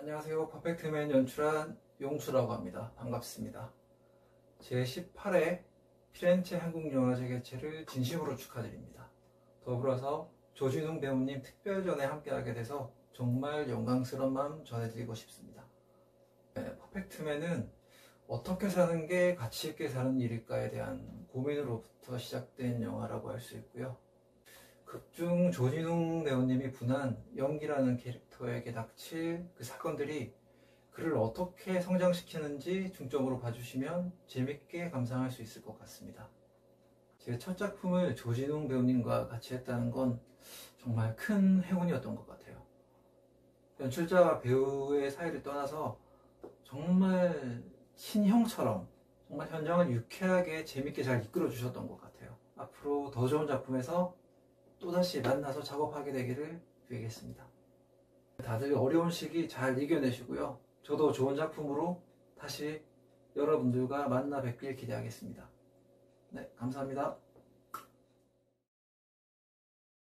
안녕하세요. 퍼펙트맨 연출한 용수라고 합니다. 반갑습니다. 제18회 피렌체 한국영화제 개최를 진심으로 축하드립니다. 더불어서 조진웅 배우님 특별전에 함께하게 돼서 정말 영광스러운 마음 전해드리고 싶습니다. 네, 퍼펙트맨은 어떻게 사는 게 가치 있게 사는 일일까에 대한 고민으로부터 시작된 영화라고 할 수 있고요. 극중 조진웅 배우님이 분한 연기라는 캐릭터에게 닥칠 그 사건들이 그를 어떻게 성장시키는지 중점으로 봐주시면 재밌게 감상할 수 있을 것 같습니다. 제 첫 작품을 조진웅 배우님과 같이 했다는 건 정말 큰 행운이었던 것 같아요. 연출자와 배우의 사이를 떠나서 정말 친형처럼 정말 현장을 유쾌하게 재밌게 잘 이끌어 주셨던 것 같아요. 앞으로 더 좋은 작품에서 또다시 만나서 작업하게 되기를 빌겠습니다. 다들 어려운 시기 잘 이겨내시고요. 저도 좋은 작품으로 다시 여러분들과 만나 뵙길 기대하겠습니다. 네, 감사합니다.